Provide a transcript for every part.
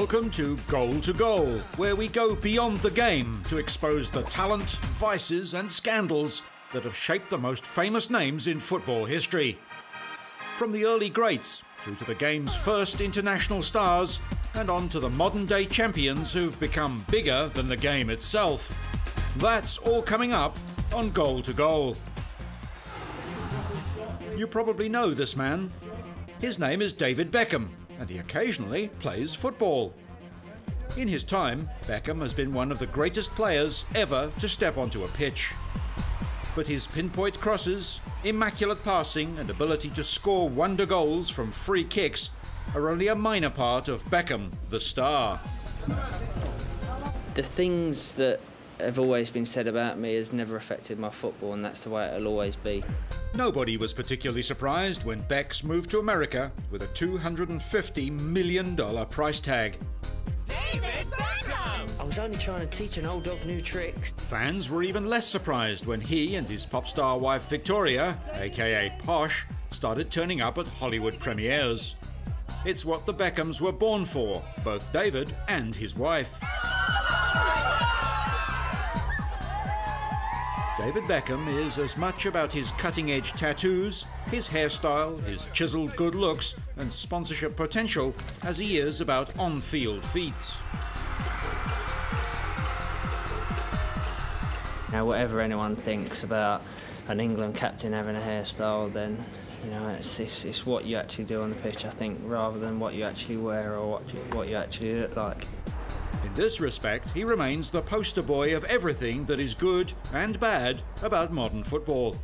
Welcome to Goal to Goal, where we go beyond the game to expose the talent, vices, and scandals that have shaped the most famous names in football history. From the early greats through to the game's first international stars and on to the modern day champions who've become bigger than the game itself. That's all coming up on Goal to Goal. You probably know this man. His name is David Beckham, and he occasionally plays football. In his time, Beckham has been one of the greatest players ever to step onto a pitch. But his pinpoint crosses, immaculate passing, and ability to score wonder goals from free kicks are only a minor part of Beckham, the star. The things that have always been said about me has never affected my football, and that's the way it'll always be. Nobody was particularly surprised when Becks moved to America with a $250 million price tag. David Beckham! I was only trying to teach an old dog new tricks. Fans were even less surprised when he and his pop star wife Victoria, aka Posh, started turning up at Hollywood premieres. It's what the Beckhams were born for, both David and his wife. David Beckham is as much about his cutting edge tattoos, his hairstyle, his chiseled good looks, and sponsorship potential as he is about on field feats. Now, whatever anyone thinks about an England captain having a hairstyle, then you know it's, it's, it's what you actually do on the pitch. I think rather than what you actually wear or what you, what you actually look like. In this respect, he remains the poster boy of everything that is good and bad about modern football.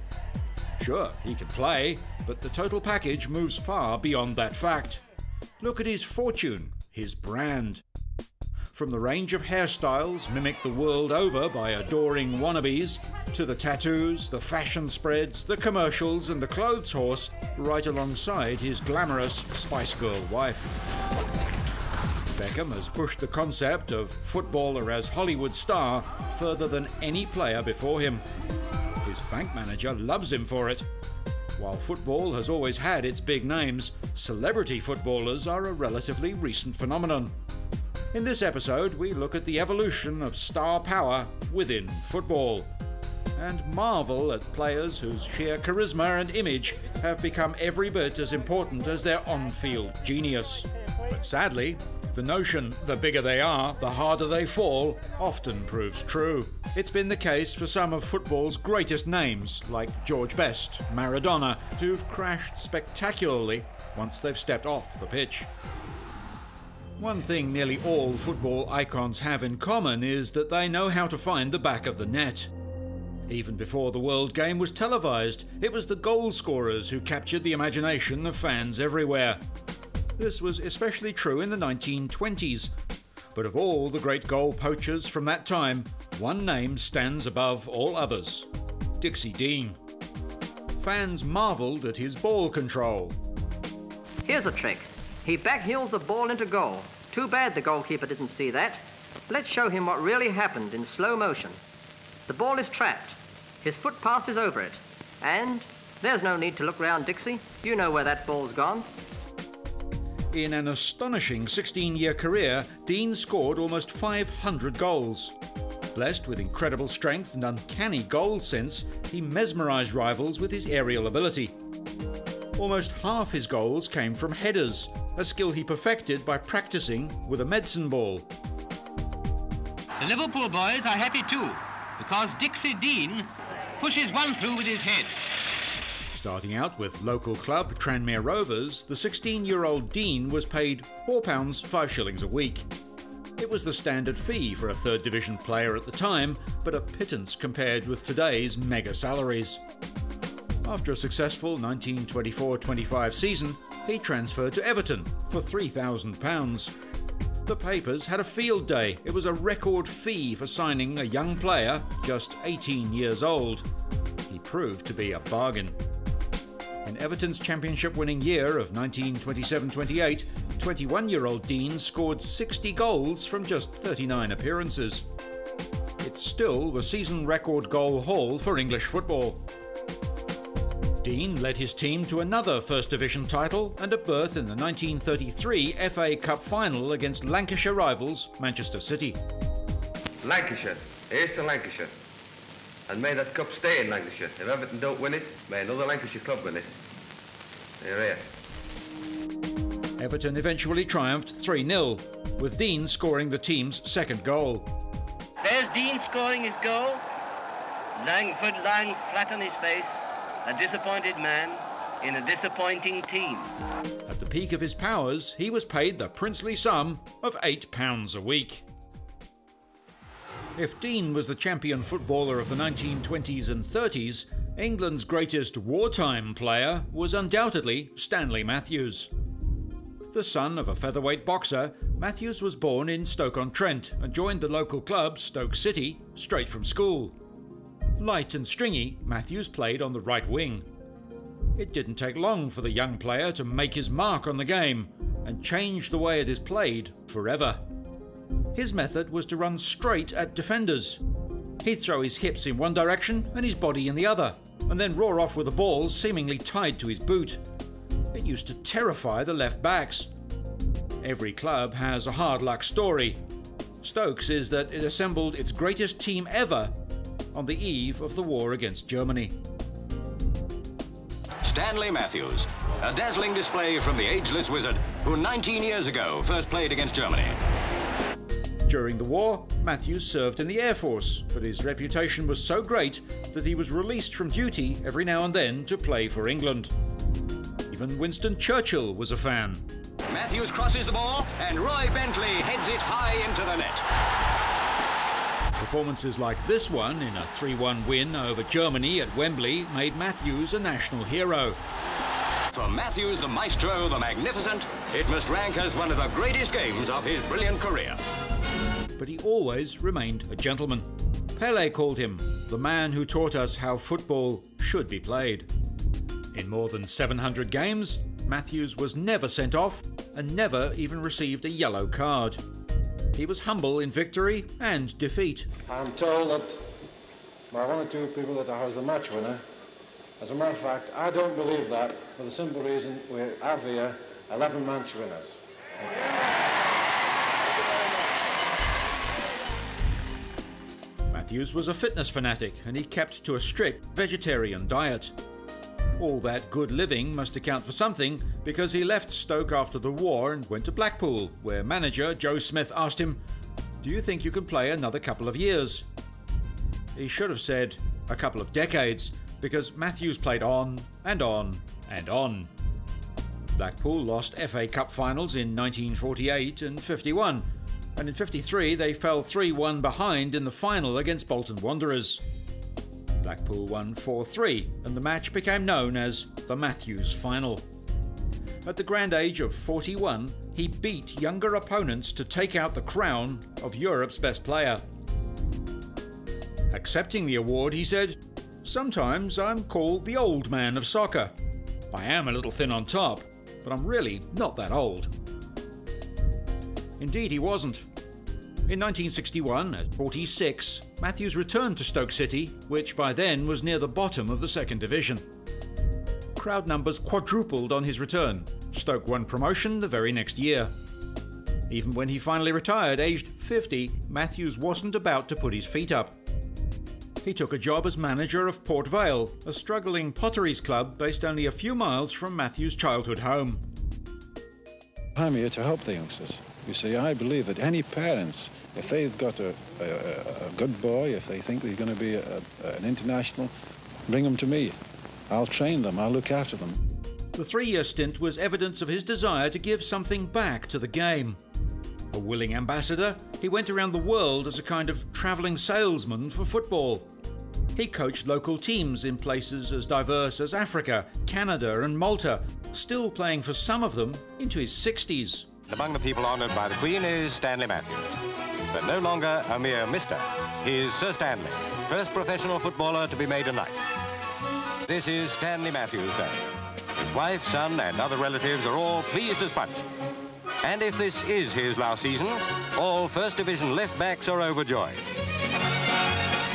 Sure, he can play, but the total package moves far beyond that fact. Look at his fortune, his brand. From the range of hairstyles mimicked the world over by adoring wannabes, to the tattoos, the fashion spreads, the commercials, and the clothes horse, right alongside his glamorous Spice Girl wife. Beckham has pushed the concept of footballer as Hollywood star further than any player before him. His bank manager loves him for it. While football has always had its big names, celebrity footballers are a relatively recent phenomenon. In this episode, we look at the evolution of star power within football and marvel at players whose sheer charisma and image have become every bit as important as their on field genius. But sadly, the notion the bigger they are, the harder they fall often proves true. It's been the case for some of football's greatest names, like George Best, Maradona, who've crashed spectacularly once they've stepped off the pitch. One thing nearly all football icons have in common is that they know how to find the back of the net. Even before the World Game was televised, it was the goal scorers who captured the imagination of fans everywhere. This was especially true in the 1920s. But of all the great goal poachers from that time, one name stands above all others Dixie Dean. Fans marvelled at his ball control. Here's a trick. He backheels the ball into goal. Too bad the goalkeeper didn't see that. Let's show him what really happened in slow motion. The ball is trapped. His foot passes over it. And there's no need to look round, Dixie. You know where that ball's gone. In an astonishing 16 year career, Dean scored almost 500 goals. Blessed with incredible strength and uncanny goal sense, he mesmerised rivals with his aerial ability. Almost half his goals came from headers, a skill he perfected by practicing with a medicine ball. The Liverpool boys are happy too, because Dixie Dean pushes one through with his head. Starting out with local club Tranmere Rovers, the 16 year old Dean was paid £4, 5 shillings a week. It was the standard fee for a third division player at the time, but a pittance compared with today's mega salaries. After a successful 1924 25 season, he transferred to Everton for £3,000. The papers had a field day. It was a record fee for signing a young player just 18 years old. He proved to be a bargain. In Everton's championship winning year of 1927 28, 21 year old Dean scored 60 goals from just 39 appearances. It's still the season record goal haul for English football. Dean led his team to another First Division title and a berth in the 1933 FA Cup final against Lancashire rivals Manchester City. Lancashire, here's to Lancashire. And may that cup stay in Lancashire. If Everton don't win it, may another Lancashire club win it. Here, here. Everton eventually triumphed 3 0, with Dean scoring the team's second goal. There's Dean scoring his goal. Langford lying flat on his face, a disappointed man in a disappointing team. At the peak of his powers, he was paid the princely sum of £8 a week. If Dean was the champion footballer of the 1920s and 30s, England's greatest wartime player was undoubtedly Stanley Matthews. The son of a featherweight boxer, Matthews was born in Stoke-on-Trent and joined the local club, Stoke City, straight from school. Light and stringy, Matthews played on the right wing. It didn't take long for the young player to make his mark on the game and change the way it is played forever. His method was to run straight at defenders. He'd throw his hips in one direction and his body in the other, and then roar off with the ball seemingly tied to his boot. It used to terrify the left backs. Every club has a hard luck story. Stokes is that it assembled its greatest team ever on the eve of the war against Germany. Stanley Matthews, a dazzling display from the ageless wizard who 19 years ago first played against Germany. During the war, Matthews served in the Air Force, but his reputation was so great that he was released from duty every now and then to play for England. Even Winston Churchill was a fan. Matthews crosses the ball, and Roy Bentley heads it high into the net. Performances like this one in a 3 1 win over Germany at Wembley made Matthews a national hero. For Matthews, the maestro, the magnificent, it must rank as one of the greatest games of his brilliant career but he always remained a gentleman. Pele called him the man who taught us how football should be played. In more than 700 games, Matthews was never sent off and never even received a yellow card. He was humble in victory and defeat. I'm told that by one or two people that I was the match winner. As a matter of fact, I don't believe that for the simple reason we have here 11 match winners. Matthews was a fitness fanatic and he kept to a strict vegetarian diet. All that good living must account for something because he left Stoke after the war and went to Blackpool, where manager Joe Smith asked him, Do you think you can play another couple of years? He should have said a couple of decades because Matthews played on and on and on. Blackpool lost FA Cup finals in 1948 and 51 and in 53 they fell 3 1 behind in the final against Bolton Wanderers. Blackpool won 4 3, and the match became known as the Matthews Final. At the grand age of 41, he beat younger opponents to take out the crown of Europe's best player. Accepting the award, he said, Sometimes I'm called the old man of soccer. I am a little thin on top, but I'm really not that old. Indeed, he wasn't. In 1961, at 46, Matthews returned to Stoke City, which by then was near the bottom of the second division. Crowd numbers quadrupled on his return. Stoke won promotion the very next year. Even when he finally retired, aged 50, Matthews wasn't about to put his feet up. He took a job as manager of Port Vale, a struggling potteries club based only a few miles from Matthews' childhood home. I'm here to help the youngsters. You see, I believe that any parents, if they've got a, a, a good boy, if they think he's going to be a, an international, bring them to me. I'll train them, I'll look after them. The three year stint was evidence of his desire to give something back to the game. A willing ambassador, he went around the world as a kind of travelling salesman for football. He coached local teams in places as diverse as Africa, Canada, and Malta, still playing for some of them into his 60s. Among the people honoured by the Queen is Stanley Matthews. But no longer a mere mister. He is Sir Stanley, first professional footballer to be made a knight. This is Stanley Matthews' day. His wife, son and other relatives are all pleased as punch. And if this is his last season, all First Division left backs are overjoyed.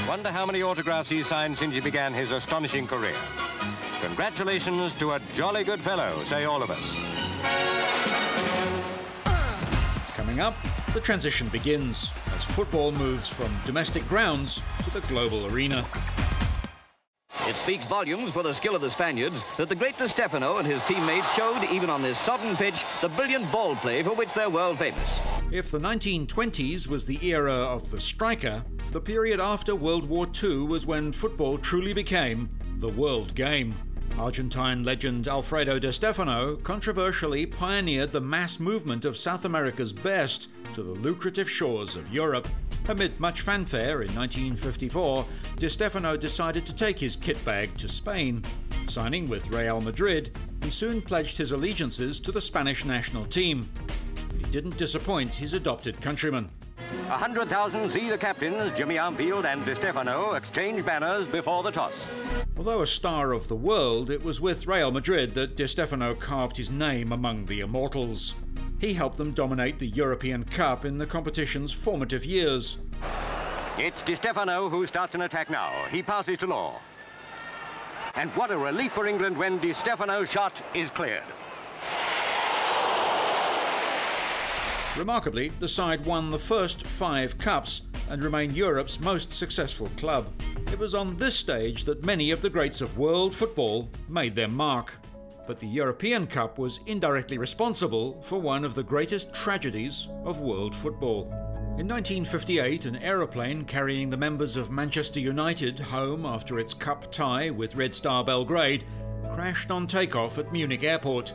Wonder how many autographs he's signed since he began his astonishing career. Congratulations to a jolly good fellow, say all of us. Coming up, the transition begins as football moves from domestic grounds to the global arena. It speaks volumes for the skill of the Spaniards that the great Di Stefano and his teammates showed, even on this sodden pitch, the brilliant ball play for which they're world famous. If the 1920s was the era of the striker, the period after World War II was when football truly became the world game. Argentine legend Alfredo Di Stefano controversially pioneered the mass movement of South America's best to the lucrative shores of Europe. Amid much fanfare in 1954, Di Stefano decided to take his kit bag to Spain. Signing with Real Madrid, he soon pledged his allegiances to the Spanish national team. He didn't disappoint his adopted countrymen. 100,000 see the captains, Jimmy Armfield and Di Stefano, exchange banners before the toss. Although a star of the world, it was with Real Madrid that Di Stefano carved his name among the immortals. He helped them dominate the European Cup in the competition's formative years. It's Di Stefano who starts an attack now. He passes to Law. And what a relief for England when Di Stefano's shot is cleared. Remarkably, the side won the first five cups and remained Europe's most successful club. It was on this stage that many of the greats of world football made their mark. But the European Cup was indirectly responsible for one of the greatest tragedies of world football. In 1958, an aeroplane carrying the members of Manchester United home after its cup tie with Red Star Belgrade crashed on takeoff at Munich Airport.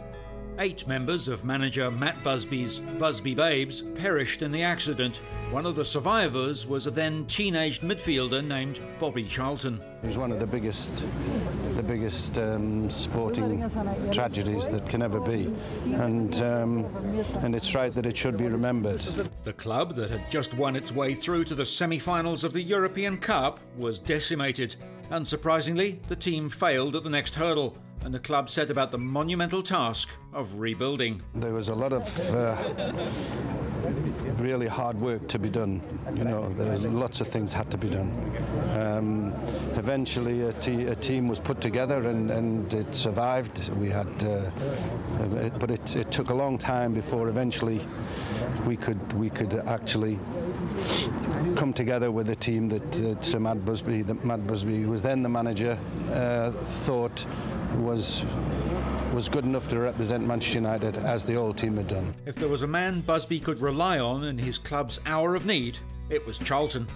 Eight members of manager Matt Busby's Busby Babes perished in the accident. One of the survivors was a then teenaged midfielder named Bobby Charlton. It was one of the biggest, the biggest um, sporting tragedies that can ever be, and um, and it's right that it should be remembered. The club that had just won its way through to the semi-finals of the European Cup was decimated. Unsurprisingly, the team failed at the next hurdle and the club set about the monumental task of rebuilding. There was a lot of uh, really hard work to be done. You know, lots of things had to be done. Um, eventually, a, te- a, team was put together and, and it survived. We had, uh, it, but it, it took a long time before eventually we could we could actually come together with a team that, that Sir Matt Busby, that Matt Busby, who was then the manager, uh, thought was was good enough to represent Manchester United as the old team had done. If there was a man Busby could rely on in his club's hour of need, it was Charlton.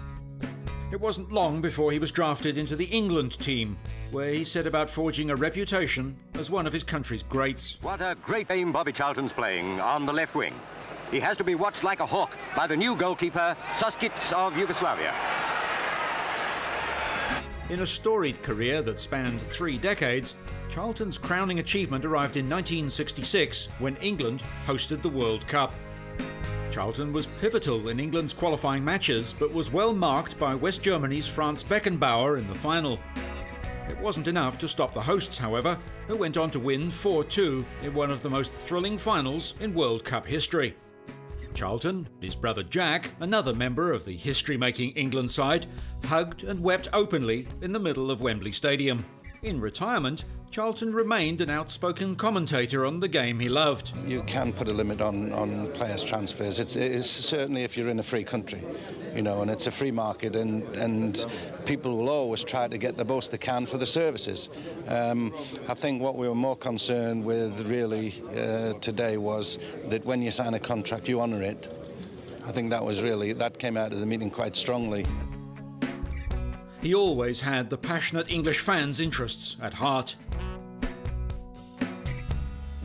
It wasn't long before he was drafted into the England team, where he set about forging a reputation as one of his country's greats. What a great game Bobby Charlton's playing on the left wing. He has to be watched like a hawk by the new goalkeeper, Soskic of Yugoslavia. In a storied career that spanned three decades, Charlton's crowning achievement arrived in 1966 when England hosted the World Cup. Charlton was pivotal in England's qualifying matches, but was well marked by West Germany's Franz Beckenbauer in the final. It wasn't enough to stop the hosts, however, who went on to win 4 2 in one of the most thrilling finals in World Cup history. Charlton, his brother Jack, another member of the history making England side, hugged and wept openly in the middle of Wembley Stadium. In retirement, Charlton remained an outspoken commentator on the game he loved. You can put a limit on, on players' transfers. It's, it's certainly if you're in a free country, you know, and it's a free market, and, and people will always try to get the most they can for the services. Um, I think what we were more concerned with really uh, today was that when you sign a contract, you honour it. I think that was really, that came out of the meeting quite strongly. He always had the passionate English fans' interests at heart.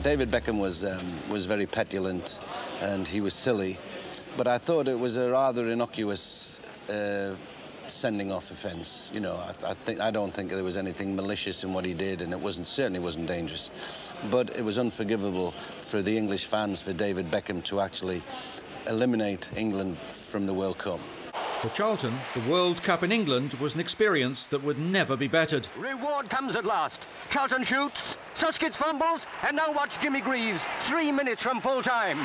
David Beckham was um, was very petulant, and he was silly, but I thought it was a rather innocuous uh, sending off offence. You know, I, I, think I don't think there was anything malicious in what he did, and it wasn't certainly wasn't dangerous, but it was unforgivable for the English fans for David Beckham to actually eliminate England from the World Cup. For Charlton, the World Cup in England was an experience that would never be bettered. Reward comes at last. Charlton shoots, Soskic fumbles, and now watch Jimmy Greaves, three minutes from full time.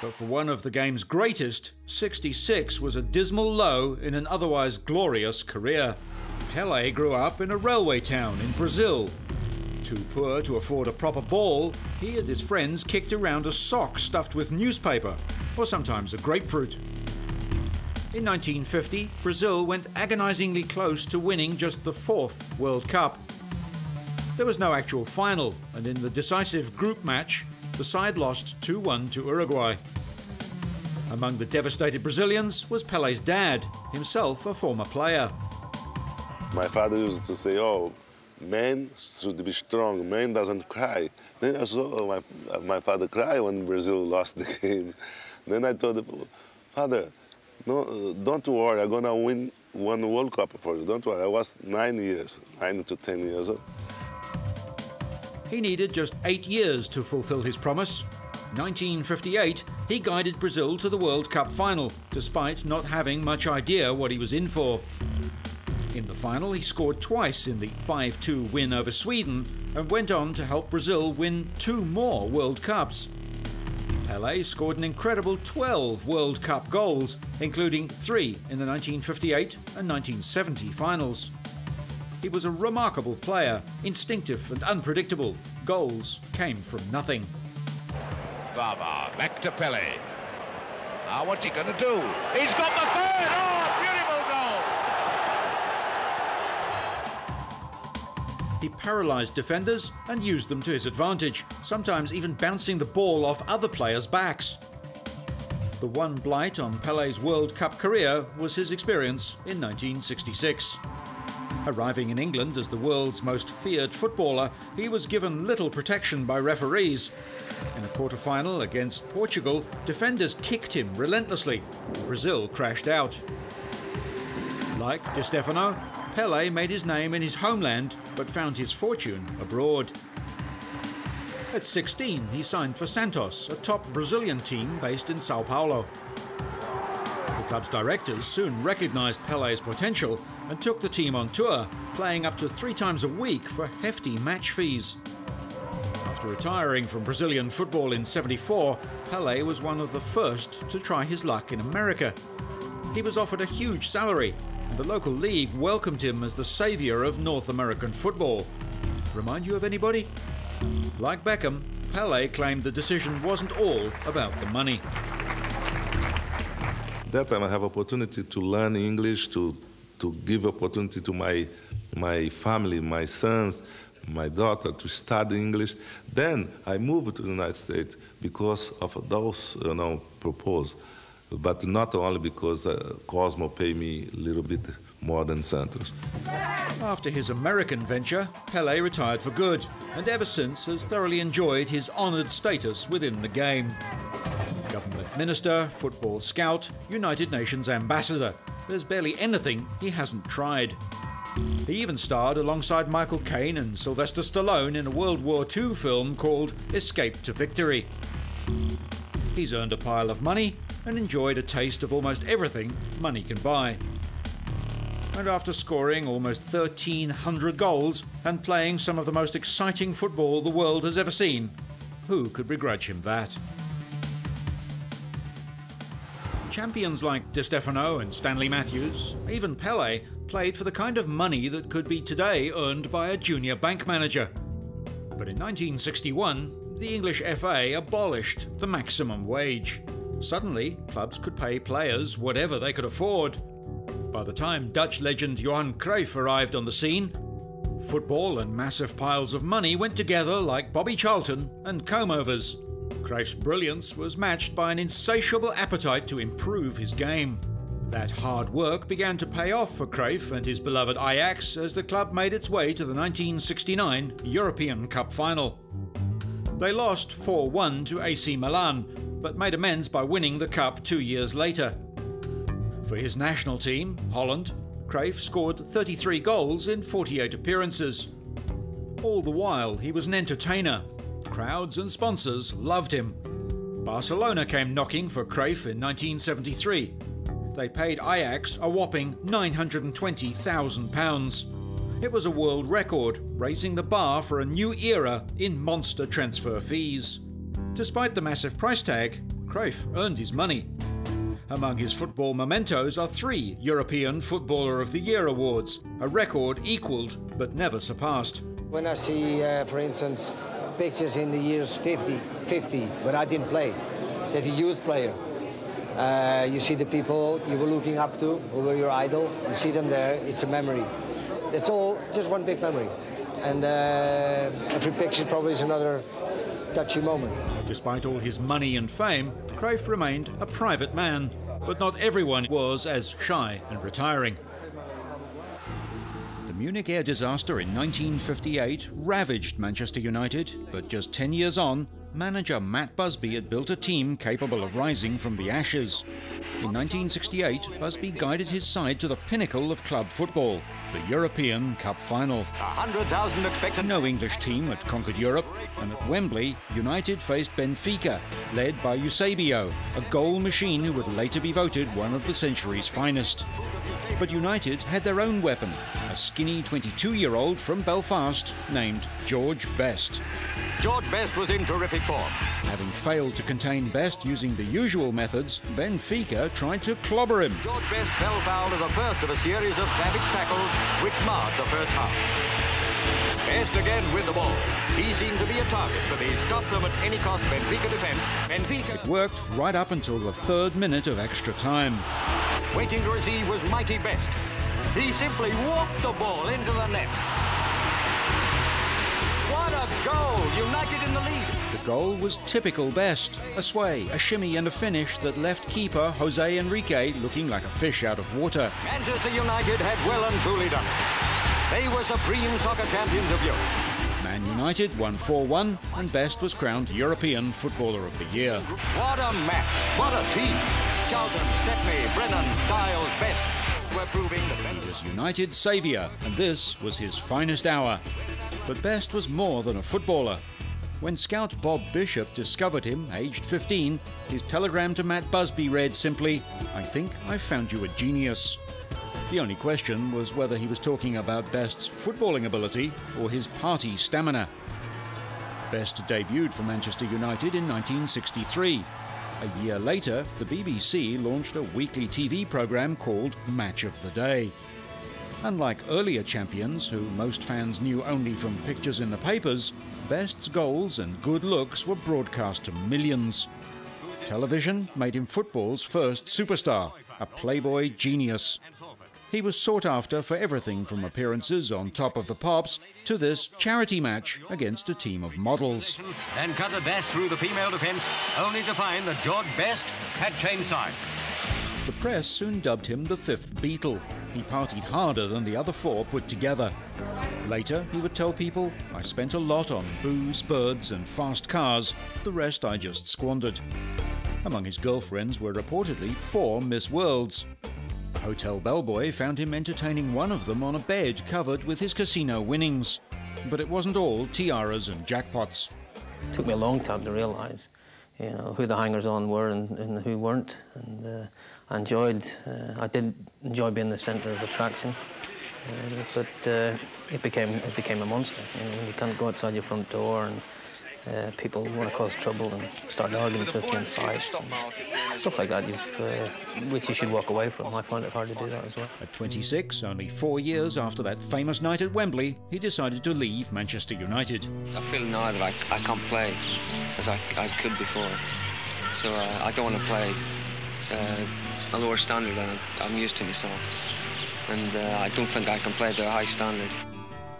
But for one of the game's greatest, 66 was a dismal low in an otherwise glorious career. Pele grew up in a railway town in Brazil. Too poor to afford a proper ball, he and his friends kicked around a sock stuffed with newspaper, or sometimes a grapefruit. In 1950, Brazil went agonisingly close to winning just the fourth World Cup. There was no actual final, and in the decisive group match, the side lost 2 1 to Uruguay. Among the devastated Brazilians was Pele's dad, himself a former player. My father used to say, oh, man should be strong, man doesn't cry. Then I saw uh, my, uh, my father cry when Brazil lost the game. Then I told him, father, no, uh, don't worry, I'm gonna win one World Cup for you. Don't worry, I was nine years, nine to 10 years old. He needed just eight years to fulfill his promise. 1958, he guided Brazil to the World Cup final, despite not having much idea what he was in for. In the final, he scored twice in the 5 2 win over Sweden and went on to help Brazil win two more World Cups. Pele scored an incredible 12 World Cup goals, including three in the 1958 and 1970 finals. He was a remarkable player, instinctive and unpredictable. Goals came from nothing. Vava, back to Pele. Now what's he going to do? He's got the third! Oh, beautiful He paralysed defenders and used them to his advantage, sometimes even bouncing the ball off other players' backs. The one blight on Pele's World Cup career was his experience in 1966. Arriving in England as the world's most feared footballer, he was given little protection by referees. In a quarter-final against Portugal, defenders kicked him relentlessly. Brazil crashed out. Like Di Stefano, Pele made his name in his homeland but found his fortune abroad. At 16, he signed for Santos, a top Brazilian team based in Sao Paulo. The club's directors soon recognised Pele's potential and took the team on tour, playing up to three times a week for hefty match fees. After retiring from Brazilian football in 74, Pele was one of the first to try his luck in America. He was offered a huge salary, the local league welcomed him as the saviour of North American football. Remind you of anybody? Like Beckham, Pele claimed the decision wasn't all about the money. That time I have opportunity to learn English, to to give opportunity to my, my family, my sons, my daughter to study English. Then I moved to the United States because of those, you know, proposals. But not only because uh, Cosmo paid me a little bit more than Santos. After his American venture, Pele retired for good, and ever since has thoroughly enjoyed his honoured status within the game. Government minister, football scout, United Nations ambassador, there's barely anything he hasn't tried. He even starred alongside Michael Caine and Sylvester Stallone in a World War II film called Escape to Victory. He's earned a pile of money and enjoyed a taste of almost everything money can buy. And after scoring almost 1,300 goals and playing some of the most exciting football the world has ever seen, who could begrudge him that? Champions like Di Stefano and Stanley Matthews, even Pele, played for the kind of money that could be today earned by a junior bank manager. But in 1961, the English FA abolished the maximum wage. Suddenly, clubs could pay players whatever they could afford. By the time Dutch legend Johan Cruyff arrived on the scene, football and massive piles of money went together like Bobby Charlton and comb overs. Cruyff's brilliance was matched by an insatiable appetite to improve his game. That hard work began to pay off for Cruyff and his beloved Ajax as the club made its way to the 1969 European Cup final. They lost 4 1 to AC Milan, but made amends by winning the Cup two years later. For his national team, Holland, Cruyff scored 33 goals in 48 appearances. All the while, he was an entertainer Crowds and sponsors loved him. Barcelona came knocking for Cruyff in 1973. They paid Ajax a whopping £920,000. It was a world record, raising the bar for a new era in monster transfer fees. Despite the massive price tag, Cruyff earned his money. Among his football mementos are three European Footballer of the Year awards, a record equalled but never surpassed. When I see, uh, for instance, pictures in the years 50, 50, when I didn't play, that a youth player, uh, you see the people you were looking up to, who were your idol, you see them there, it's a memory. It's all just one big memory. And uh, every picture probably is another touchy moment. Despite all his money and fame, Cruyff remained a private man, but not everyone was as shy and retiring. The Munich air disaster in 1958 ravaged Manchester United, but just 10 years on, manager Matt Busby had built a team capable of rising from the ashes. In 1968, Busby guided his side to the pinnacle of club football, the European Cup final. 100,000 expected. No English team had conquered Europe, and at Wembley, United faced Benfica, led by Eusebio, a goal machine who would later be voted one of the century's finest. But United had their own weapon, a skinny 22-year-old from Belfast named George Best. George Best was in terrific form. Having failed to contain Best using the usual methods, Benfica tried to clobber him. George Best fell foul of the first of a series of savage tackles which marred the first half. Best again with the ball. He seemed to be a target for the stop them at any cost Benfica defence. Benfica... It worked right up until the third minute of extra time. Waiting to receive was Mighty Best. He simply walked the ball into the net. Goal! United in the lead. The goal was typical Best. A sway, a shimmy and a finish that left keeper Jose Henrique looking like a fish out of water. Manchester United had well and truly done it. They were supreme soccer champions of Europe. Man United won 4-1 and Best was crowned European Footballer of the Year. What a match! What a team! Charlton, Stepney, Brennan, Stiles, Best were proving the He was United's saviour and this was his finest hour. But Best was more than a footballer. When scout Bob Bishop discovered him, aged 15, his telegram to Matt Busby read simply, I think I've found you a genius. The only question was whether he was talking about Best's footballing ability or his party stamina. Best debuted for Manchester United in 1963. A year later, the BBC launched a weekly TV programme called Match of the Day. Unlike earlier champions, who most fans knew only from pictures in the papers, Best's goals and good looks were broadcast to millions. Television made him football's first superstar, a playboy genius. He was sought after for everything from appearances on Top of the Pops to this charity match against a team of models. And cut a dash through the female defence, only to find that George Best had changed sides. The press soon dubbed him the fifth Beatle. He partied harder than the other four put together. Later, he would tell people, I spent a lot on booze, birds, and fast cars. The rest I just squandered. Among his girlfriends were reportedly four Miss Worlds. A hotel bellboy found him entertaining one of them on a bed covered with his casino winnings. But it wasn't all tiaras and jackpots. It took me a long time to realise, you know, who the hangers-on were and, and, who weren't. And uh, I enjoyed, uh, I did enjoy being the centre of attraction, uh, but uh, it became it became a monster. You know, when you can't go outside your front door and uh, people want to cause trouble and start arguments with you and fights and stuff like that, you've, uh, which you should walk away from. I find it hard to do that as well. At 26, only four years after that famous night at Wembley, he decided to leave Manchester United. I feel now that I, I can't play as I, I could before. So uh, I don't want to play uh, a lower standard than I'm used to myself. And uh, I don't think I can play to a high standard.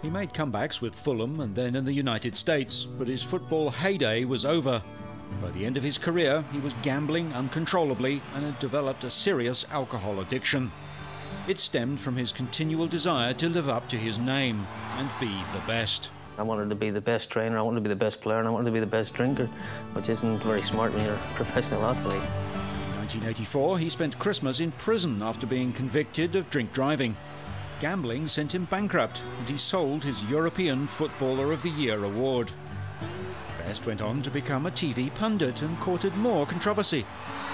He made comebacks with Fulham and then in the United States, but his football heyday was over. By the end of his career, he was gambling uncontrollably and had developed a serious alcohol addiction. It stemmed from his continual desire to live up to his name and be the best. I wanted to be the best trainer, I wanted to be the best player, and I wanted to be the best drinker, which isn't very smart when you're a professional athlete. In 1984, he spent Christmas in prison after being convicted of drink driving. Gambling sent him bankrupt, and he sold his European Footballer of the Year award. Best went on to become a TV pundit and courted more controversy.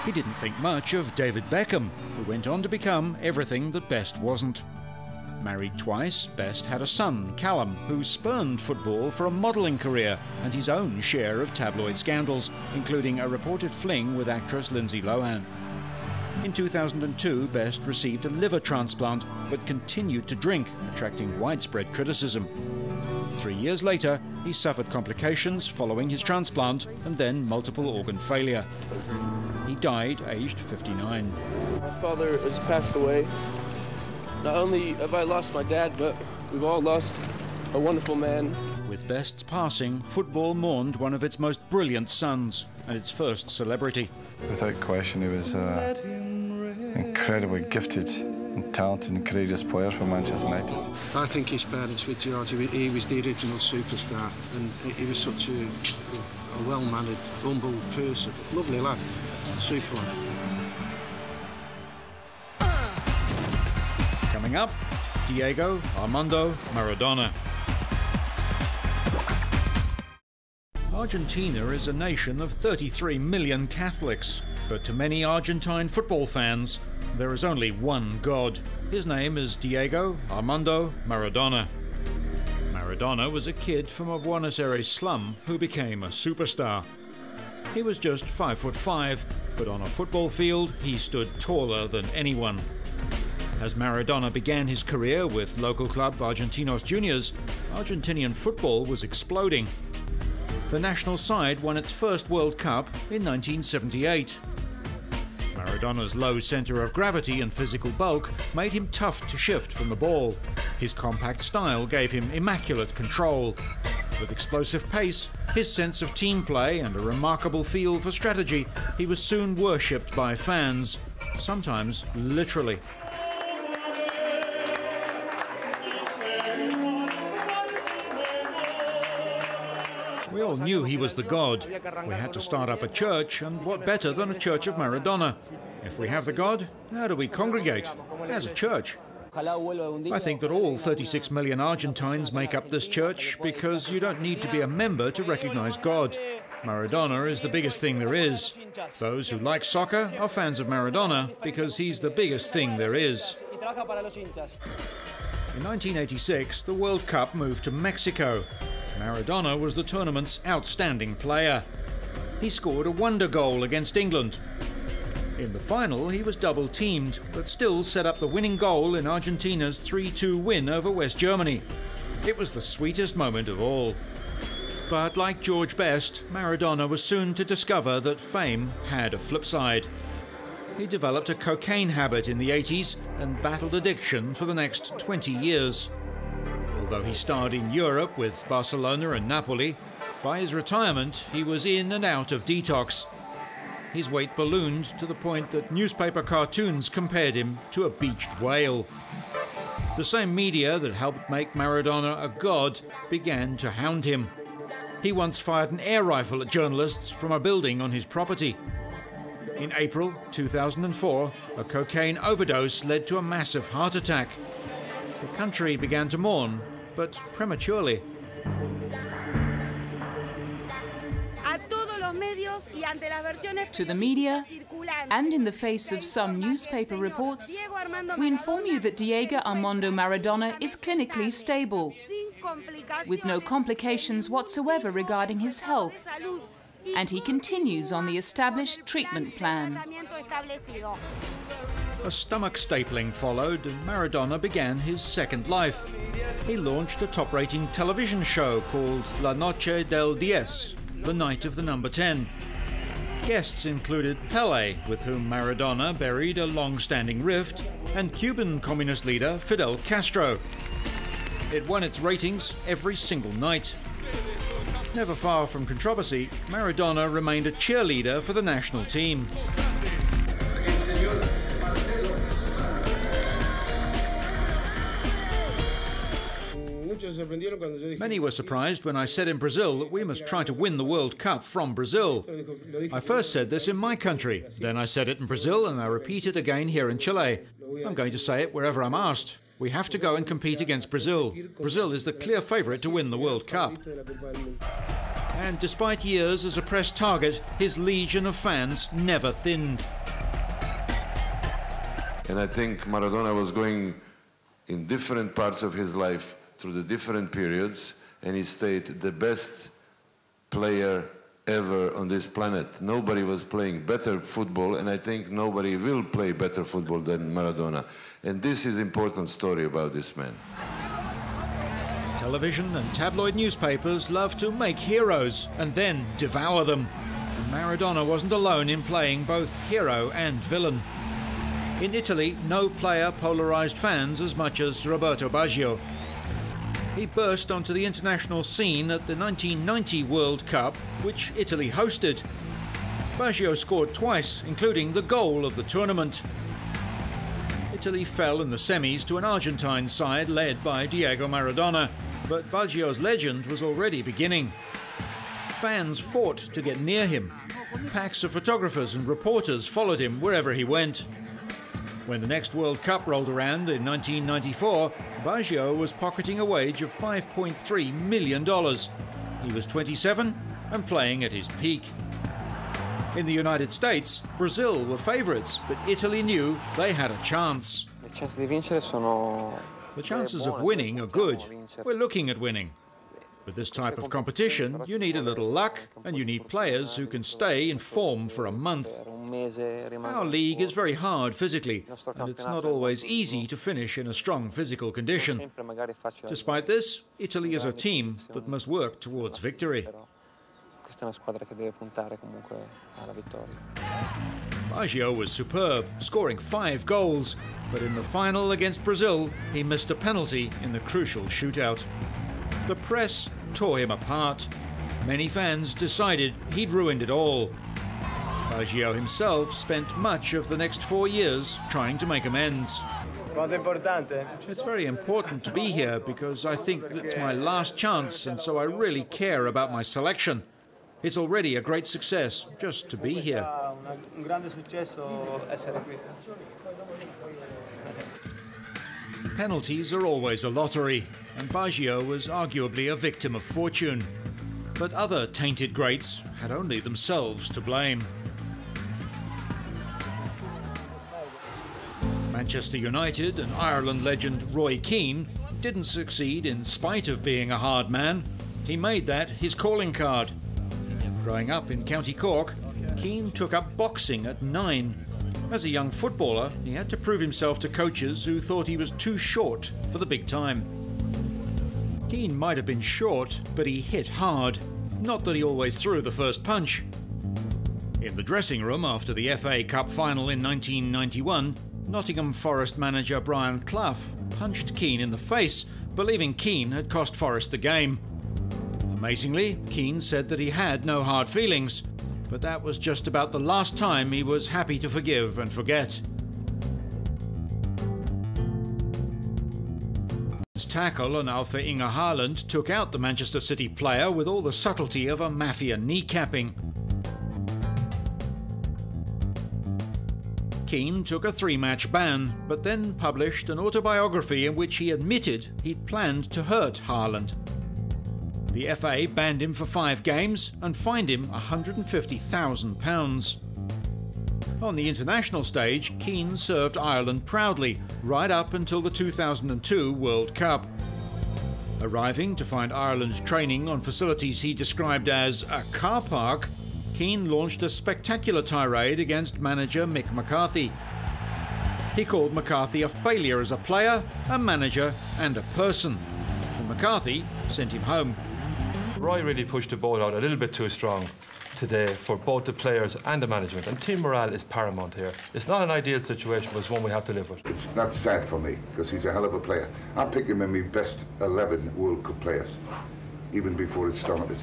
He didn't think much of David Beckham, who went on to become everything that Best wasn't. Married twice, Best had a son, Callum, who spurned football for a modelling career and his own share of tabloid scandals, including a reported fling with actress Lindsay Lohan. In 2002, Best received a liver transplant but continued to drink, attracting widespread criticism. Three years later, he suffered complications following his transplant and then multiple organ failure. He died aged 59. My father has passed away. Not only have I lost my dad, but we've all lost a wonderful man. With Best's passing, football mourned one of its most brilliant sons and its first celebrity. Without question, he was an incredibly gifted and talented and courageous player for Manchester United. I think his parents with George, he was the original superstar and he was such a, a well-mannered, humble person. Lovely lad, super lad. Coming up, Diego Armando Maradona. Argentina is a nation of 33 million Catholics, but to many Argentine football fans, there is only one God. His name is Diego Armando Maradona. Maradona was a kid from a Buenos Aires slum who became a superstar. He was just 5 foot 5, but on a football field he stood taller than anyone. As Maradona began his career with local club Argentinos Juniors, Argentinian football was exploding. The national side won its first World Cup in 1978. Maradona's low centre of gravity and physical bulk made him tough to shift from the ball. His compact style gave him immaculate control. With explosive pace, his sense of team play, and a remarkable feel for strategy, he was soon worshipped by fans, sometimes literally. All knew he was the god. We had to start up a church, and what better than a church of Maradona? If we have the god, how do we congregate? As a church. I think that all 36 million Argentines make up this church because you don't need to be a member to recognize God. Maradona is the biggest thing there is. Those who like soccer are fans of Maradona because he's the biggest thing there is. In 1986, the World Cup moved to Mexico. Maradona was the tournament's outstanding player. He scored a wonder goal against England. In the final, he was double teamed, but still set up the winning goal in Argentina's 3 2 win over West Germany. It was the sweetest moment of all. But like George Best, Maradona was soon to discover that fame had a flip side. He developed a cocaine habit in the 80s and battled addiction for the next 20 years. Although he starred in Europe with Barcelona and Napoli, by his retirement he was in and out of detox. His weight ballooned to the point that newspaper cartoons compared him to a beached whale. The same media that helped make Maradona a god began to hound him. He once fired an air rifle at journalists from a building on his property. In April 2004, a cocaine overdose led to a massive heart attack. The country began to mourn, but prematurely. To the media, and in the face of some newspaper reports, we inform you that Diego Armando Maradona is clinically stable, with no complications whatsoever regarding his health, and he continues on the established treatment plan. A stomach stapling followed, and Maradona began his second life. He launched a top rating television show called La Noche del Diez, the night of the number 10. Guests included Pele, with whom Maradona buried a long standing rift, and Cuban communist leader Fidel Castro. It won its ratings every single night. Never far from controversy, Maradona remained a cheerleader for the national team. Many were surprised when I said in Brazil that we must try to win the World Cup from Brazil. I first said this in my country, then I said it in Brazil, and I repeat it again here in Chile. I'm going to say it wherever I'm asked. We have to go and compete against Brazil. Brazil is the clear favourite to win the World Cup. And despite years as a press target, his legion of fans never thinned. And I think Maradona was going in different parts of his life through the different periods, and he stayed the best player ever on this planet. Nobody was playing better football, and I think nobody will play better football than Maradona. And this is important story about this man. Television and tabloid newspapers love to make heroes and then devour them. And Maradona wasn't alone in playing both hero and villain. In Italy, no player polarized fans as much as Roberto Baggio. He burst onto the international scene at the 1990 World Cup, which Italy hosted. Baggio scored twice, including the goal of the tournament. Italy fell in the semis to an Argentine side led by Diego Maradona, but Baggio's legend was already beginning. Fans fought to get near him. Packs of photographers and reporters followed him wherever he went. When the next World Cup rolled around in 1994, Baggio was pocketing a wage of $5.3 million. He was 27 and playing at his peak. In the United States, Brazil were favourites, but Italy knew they had a chance. The chances of winning are good. We're looking at winning. With this type of competition, you need a little luck and you need players who can stay in form for a month. Our league is very hard physically, and it's not always easy to finish in a strong physical condition. Despite this, Italy is a team that must work towards victory. Baggio was superb, scoring five goals, but in the final against Brazil, he missed a penalty in the crucial shootout. The press tore him apart. Many fans decided he'd ruined it all. Baggio himself spent much of the next four years trying to make amends. It's very important to be here because I think it's my last chance and so I really care about my selection. It's already a great success just to be here. Penalties are always a lottery, and Baggio was arguably a victim of fortune. But other tainted greats had only themselves to blame. Manchester United and Ireland legend Roy Keane didn't succeed in spite of being a hard man. He made that his calling card. Growing up in County Cork, Keane took up boxing at nine. As a young footballer, he had to prove himself to coaches who thought he was too short for the big time. Keane might have been short, but he hit hard. Not that he always threw the first punch. In the dressing room after the FA Cup final in 1991, Nottingham Forest manager Brian Clough punched Keane in the face, believing Keane had cost Forest the game. Amazingly, Keane said that he had no hard feelings, but that was just about the last time he was happy to forgive and forget. His tackle on Alf-Inge Haaland took out the Manchester City player with all the subtlety of a mafia kneecapping. Keane took a three match ban, but then published an autobiography in which he admitted he'd planned to hurt Haaland. The FA banned him for five games and fined him £150,000. On the international stage, Keane served Ireland proudly, right up until the 2002 World Cup. Arriving to find Ireland training on facilities he described as a car park, Keane launched a spectacular tirade against manager Mick McCarthy. He called McCarthy a failure as a player, a manager, and a person. And McCarthy sent him home. Roy really pushed the boat out a little bit too strong today for both the players and the management, and team morale is paramount here. It's not an ideal situation, but it's one we have to live with. It's not sad for me, because he's a hell of a player. I picked him in my best 11 World Cup players, even before it started.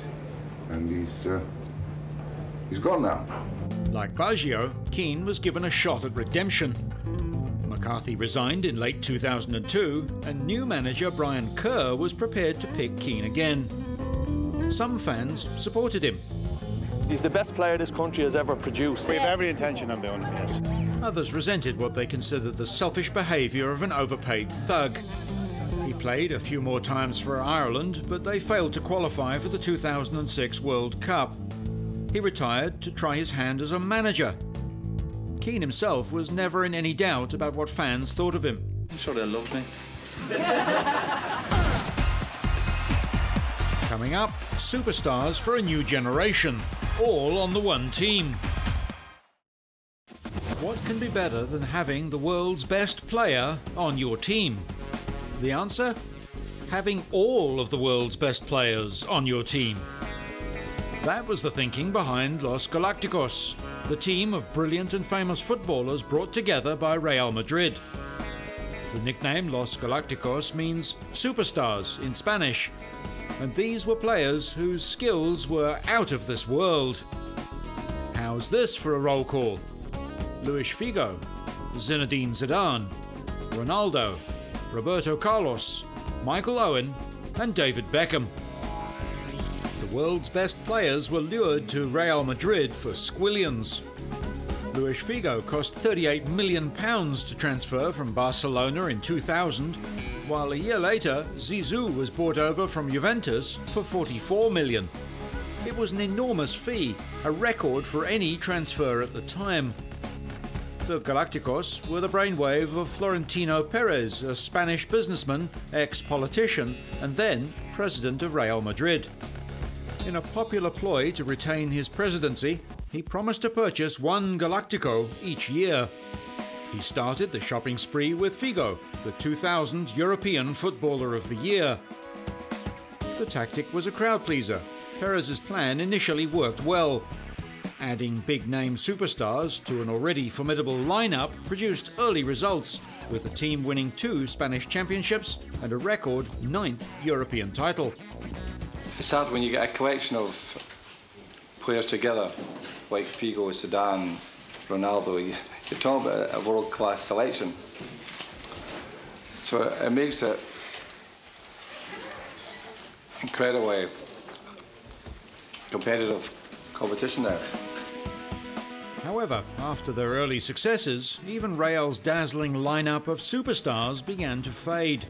And he's, uh, he's gone now. Like Baggio, Keane was given a shot at redemption. McCarthy resigned in late 2002, and new manager Brian Kerr was prepared to pick Keane again. Some fans supported him. He's the best player this country has ever produced. We have every intention of doing it, yes. Others resented what they considered the selfish behaviour of an overpaid thug. He played a few more times for Ireland, but they failed to qualify for the 2006 World Cup. He retired to try his hand as a manager. Keane himself was never in any doubt about what fans thought of him. I'm sure they loved me. Coming up, superstars for a new generation. All on the one team. What can be better than having the world's best player on your team? The answer? Having all of the world's best players on your team. That was the thinking behind Los Galacticos, the team of brilliant and famous footballers brought together by Real Madrid. The nickname Los Galacticos means superstars in Spanish, and these were players whose skills were out of this world. How's this for a roll call? Luis Figo, Zinedine Zidane, Ronaldo, Roberto Carlos, Michael Owen, and David Beckham. The world's best players were lured to Real Madrid for squillions. Luis Figo cost 38 million pounds to transfer from Barcelona in 2000, while a year later Zizou was bought over from Juventus for £44 million. It was an enormous fee, a record for any transfer at the time. The Galacticos were the brainwave of Florentino Perez, a Spanish businessman, ex politician, and then president of Real Madrid. In a popular ploy to retain his presidency, he promised to purchase one Galactico each year. He started the shopping spree with Figo, the 2000 European Footballer of the Year. The tactic was a crowd pleaser. Perez's plan initially worked well. Adding big name superstars to an already formidable lineup produced early results, with the team winning two Spanish championships and a record ninth European title. It's hard when you get a collection of players together, like Figo, Zidane, Ronaldo. You're talking about a world class selection. So it makes it incredibly competitive competition there. However, after their early successes, even Real's dazzling lineup of superstars began to fade.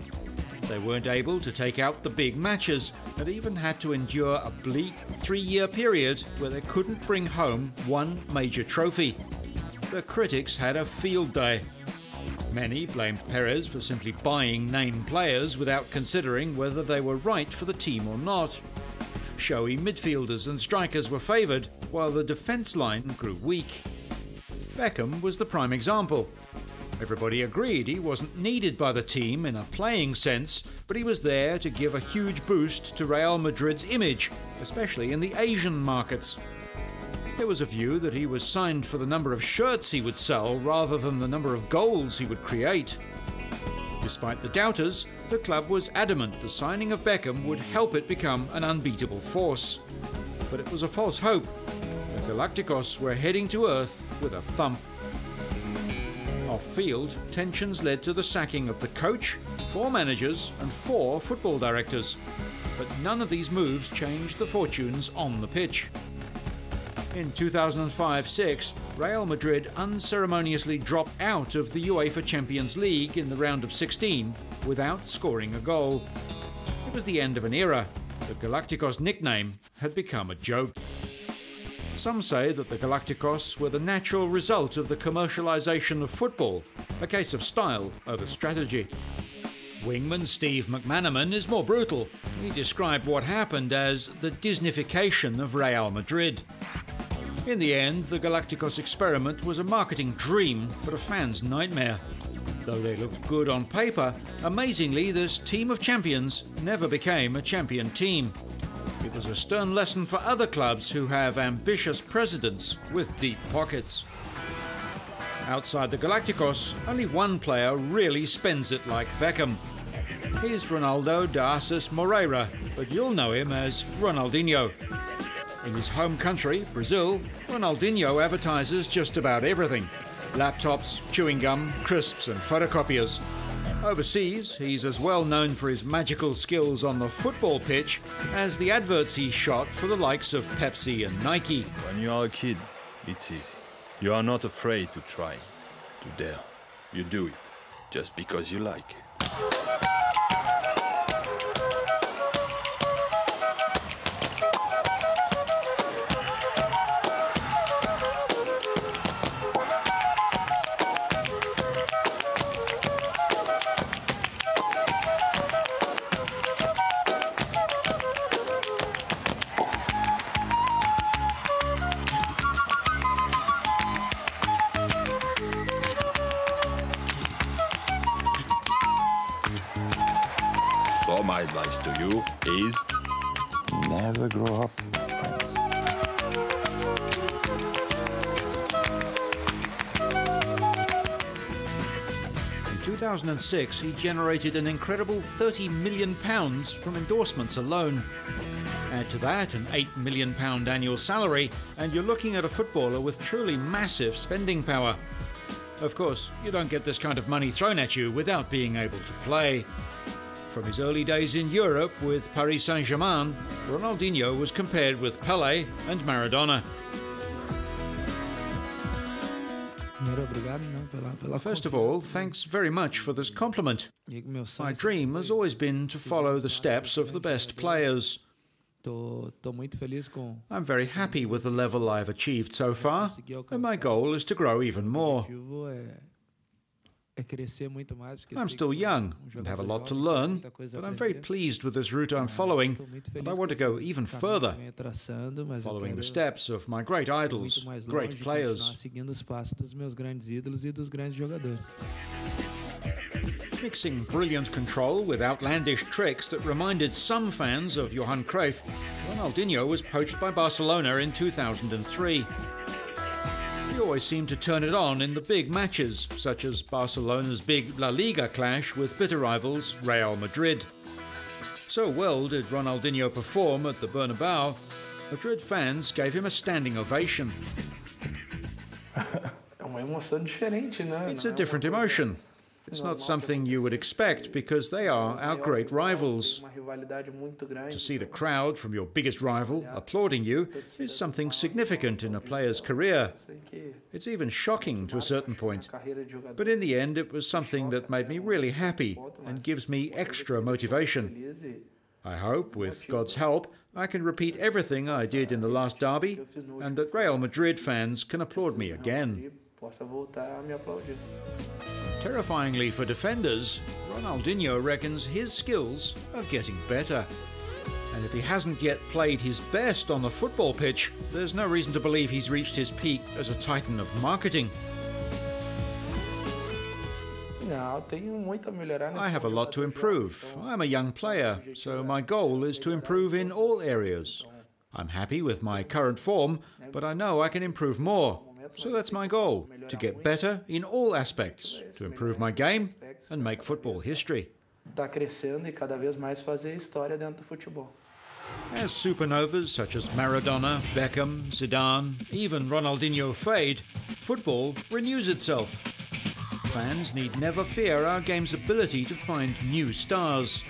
They weren't able to take out the big matches and even had to endure a bleak three year period where they couldn't bring home one major trophy. The critics had a field day. Many blamed Perez for simply buying name players without considering whether they were right for the team or not. Showy midfielders and strikers were favoured, while the defence line grew weak. Beckham was the prime example. Everybody agreed he wasn't needed by the team in a playing sense, but he was there to give a huge boost to Real Madrid's image, especially in the Asian markets. There was a view that he was signed for the number of shirts he would sell rather than the number of goals he would create. Despite the doubters, the club was adamant the signing of Beckham would help it become an unbeatable force. But it was a false hope. The Galacticos were heading to Earth with a thump. Off field, tensions led to the sacking of the coach, four managers, and four football directors. But none of these moves changed the fortunes on the pitch. In 2005 6, Real Madrid unceremoniously dropped out of the UEFA Champions League in the round of 16 without scoring a goal. It was the end of an era. The Galacticos nickname had become a joke. Some say that the Galacticos were the natural result of the commercialisation of football, a case of style over strategy. Wingman Steve McManaman is more brutal. He described what happened as the Disneyfication of Real Madrid. In the end, the Galacticos experiment was a marketing dream, but a fan's nightmare. Though they looked good on paper, amazingly, this team of champions never became a champion team. Was a stern lesson for other clubs who have ambitious presidents with deep pockets. Outside the Galacticos, only one player really spends it like Beckham. He's Ronaldo de Assis Moreira, but you'll know him as Ronaldinho. In his home country, Brazil, Ronaldinho advertises just about everything laptops, chewing gum, crisps, and photocopiers. Overseas, he's as well known for his magical skills on the football pitch as the adverts he shot for the likes of Pepsi and Nike. When you are a kid, it's easy. You are not afraid to try, to dare. You do it just because you like it. 2006, he generated an incredible £30 million from endorsements alone. Add to that an £8 million annual salary, and you're looking at a footballer with truly massive spending power. Of course, you don't get this kind of money thrown at you without being able to play. From his early days in Europe with Paris Saint Germain, Ronaldinho was compared with Pele and Maradona. First of all, thanks very much for this compliment. My dream has always been to follow the steps of the best players. I'm very happy with the level I've achieved so far, and my goal is to grow even more. I'm still young and have a lot to learn, but I'm very pleased with this route I'm following, and I want to go even further, following the steps of my great idols, great players. Mixing brilliant control with outlandish tricks that reminded some fans of Johan Cruyff, Ronaldinho was poached by Barcelona in 2003. He always seemed to turn it on in the big matches, such as Barcelona's big La Liga clash with bitter rivals Real Madrid. So well did Ronaldinho perform at the Bernabeu, Madrid fans gave him a standing ovation. It's a different emotion. It's not something you would expect because they are our great rivals. To see the crowd from your biggest rival applauding you is something significant in a player's career. It's even shocking to a certain point. But in the end, it was something that made me really happy and gives me extra motivation. I hope, with God's help, I can repeat everything I did in the last derby and that Real Madrid fans can applaud me again. Terrifyingly for defenders, Ronaldinho reckons his skills are getting better. And if he hasn't yet played his best on the football pitch, there's no reason to believe he's reached his peak as a titan of marketing. I have a lot to improve. I'm a young player, so my goal is to improve in all areas. I'm happy with my current form, but I know I can improve more. So that's my goal to get better in all aspects, to improve my game and make football history. As supernovas such as Maradona, Beckham, Zidane, even Ronaldinho fade, football renews itself. Fans need never fear our game's ability to find new stars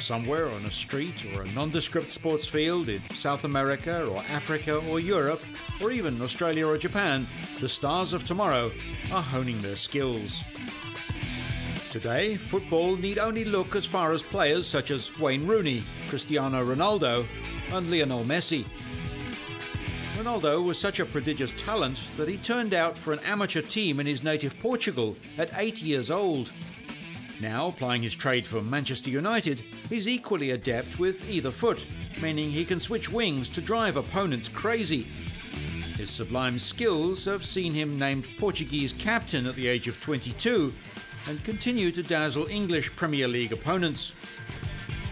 somewhere on a street or a nondescript sports field in South America or Africa or Europe, or even Australia or Japan, the stars of tomorrow are honing their skills. Today, football need only look as far as players such as Wayne Rooney, Cristiano Ronaldo, and Lionel Messi. Ronaldo was such a prodigious talent that he turned out for an amateur team in his native Portugal at eight years old. Now, plying his trade for Manchester United, he's equally adept with either foot, meaning he can switch wings to drive opponents crazy. His sublime skills have seen him named Portuguese captain at the age of 22 and continue to dazzle English Premier League opponents.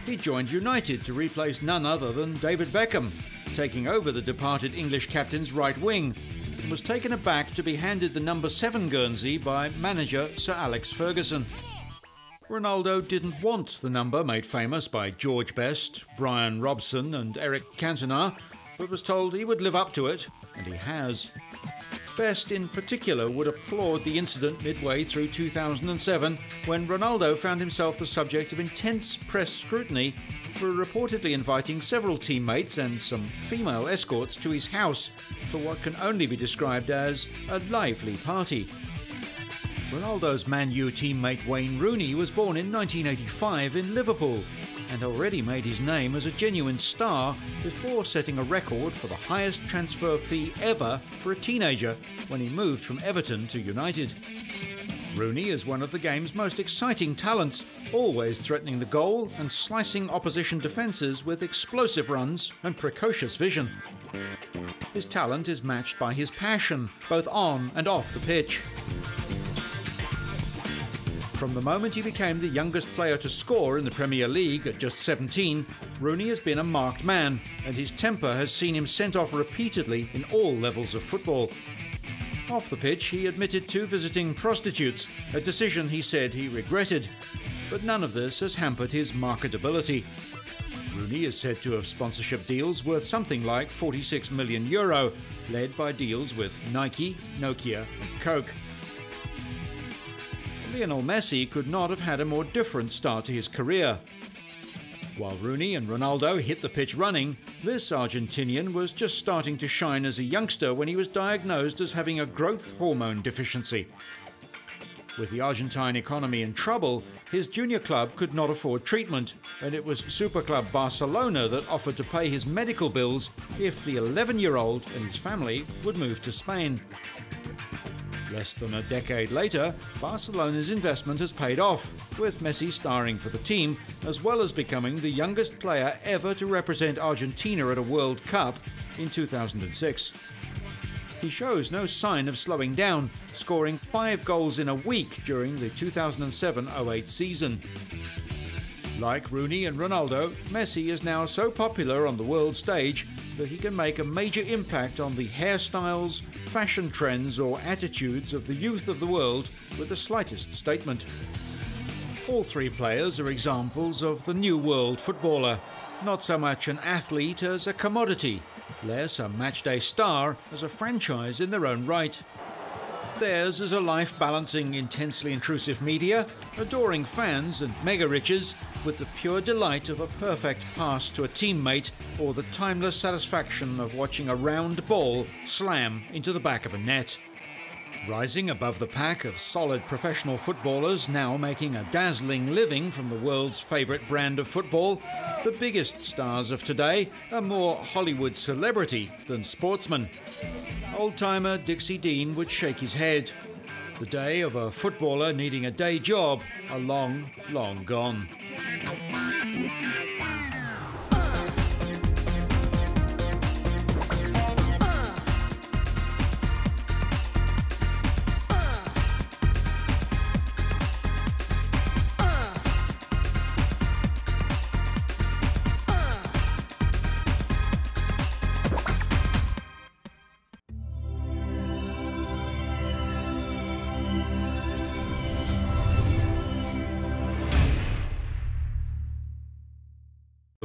He joined United to replace none other than David Beckham, taking over the departed English captain's right wing, and was taken aback to be handed the number 7 Guernsey by manager Sir Alex Ferguson. Ronaldo didn't want the number made famous by George Best, Brian Robson, and Eric Cantona, but was told he would live up to it, and he has. Best in particular would applaud the incident midway through 2007 when Ronaldo found himself the subject of intense press scrutiny for reportedly inviting several teammates and some female escorts to his house for what can only be described as a lively party. Ronaldo's Man U teammate Wayne Rooney was born in 1985 in Liverpool and already made his name as a genuine star before setting a record for the highest transfer fee ever for a teenager when he moved from Everton to United. Rooney is one of the game's most exciting talents, always threatening the goal and slicing opposition defences with explosive runs and precocious vision. His talent is matched by his passion, both on and off the pitch. From the moment he became the youngest player to score in the Premier League at just 17, Rooney has been a marked man, and his temper has seen him sent off repeatedly in all levels of football. Off the pitch, he admitted to visiting prostitutes, a decision he said he regretted. But none of this has hampered his marketability. Rooney is said to have sponsorship deals worth something like 46 million euro, led by deals with Nike, Nokia, and Coke. Lionel Messi could not have had a more different start to his career. While Rooney and Ronaldo hit the pitch running, this Argentinian was just starting to shine as a youngster when he was diagnosed as having a growth hormone deficiency. With the Argentine economy in trouble, his junior club could not afford treatment, and it was Superclub Barcelona that offered to pay his medical bills if the 11 year old and his family would move to Spain. Less than a decade later, Barcelona's investment has paid off, with Messi starring for the team, as well as becoming the youngest player ever to represent Argentina at a World Cup in 2006. He shows no sign of slowing down, scoring five goals in a week during the 2007 08 season. Like Rooney and Ronaldo, Messi is now so popular on the world stage that he can make a major impact on the hairstyles, fashion trends, or attitudes of the youth of the world with the slightest statement. All three players are examples of the new world footballer, not so much an athlete as a commodity, less a matchday star as a franchise in their own right. Theirs is a life balancing intensely intrusive media, adoring fans and mega riches, with the pure delight of a perfect pass to a teammate or the timeless satisfaction of watching a round ball slam into the back of a net. Rising above the pack of solid professional footballers now making a dazzling living from the world's favourite brand of football, the biggest stars of today are more Hollywood celebrity than sportsman. Old timer Dixie Dean would shake his head. The day of a footballer needing a day job are long, long gone.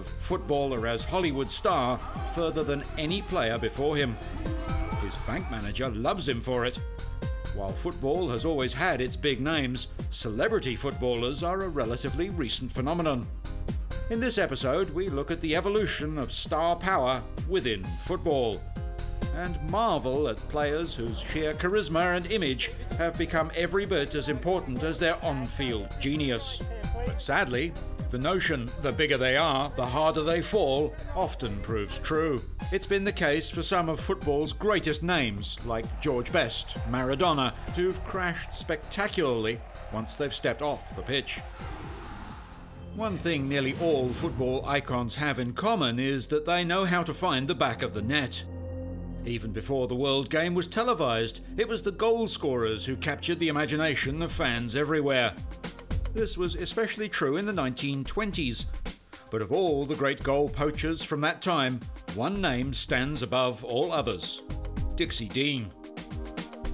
Footballer as Hollywood star further than any player before him. His bank manager loves him for it. While football has always had its big names, celebrity footballers are a relatively recent phenomenon. In this episode, we look at the evolution of star power within football and marvel at players whose sheer charisma and image have become every bit as important as their on field genius. But sadly, the notion the bigger they are, the harder they fall often proves true. It's been the case for some of football's greatest names, like George Best, Maradona, who've crashed spectacularly once they've stepped off the pitch. One thing nearly all football icons have in common is that they know how to find the back of the net. Even before the World Game was televised, it was the goal scorers who captured the imagination of fans everywhere. This was especially true in the 1920s. But of all the great goal poachers from that time, one name stands above all others Dixie Dean.